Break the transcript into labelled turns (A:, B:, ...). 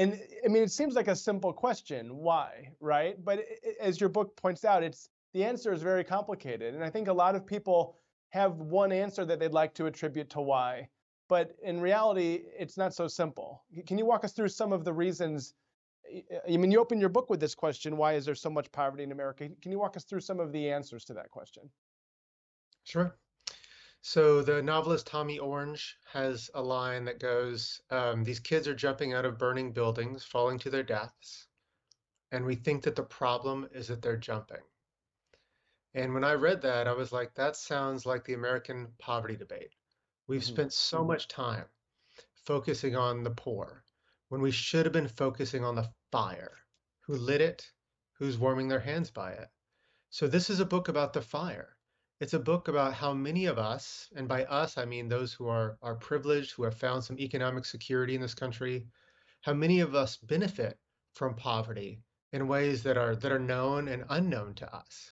A: and I mean, it seems like a simple question, why, right? But it, as your book points out, it's the answer is very complicated, and I think a lot of people have one answer that they'd like to attribute to why, but in reality, it's not so simple. Can you walk us through some of the reasons? I mean, you open your book with this question: Why is there so much poverty in America? Can you walk us through some of the answers to that question?
B: Sure. So the novelist Tommy Orange has a line that goes, um, "These kids are jumping out of burning buildings, falling to their deaths, and we think that the problem is that they're jumping." And when I read that, I was like, "That sounds like the American poverty debate." We've
A: Mhm.
B: spent so much time focusing on the poor when we should have been focusing on the fire. Who lit it? Who's warming their hands by it? So this is a book about the fire. It's a book about how many of us, and by us I mean those who are, are privileged, who have found some economic security in this country, how many of us benefit from poverty in ways that are that are known and unknown to us.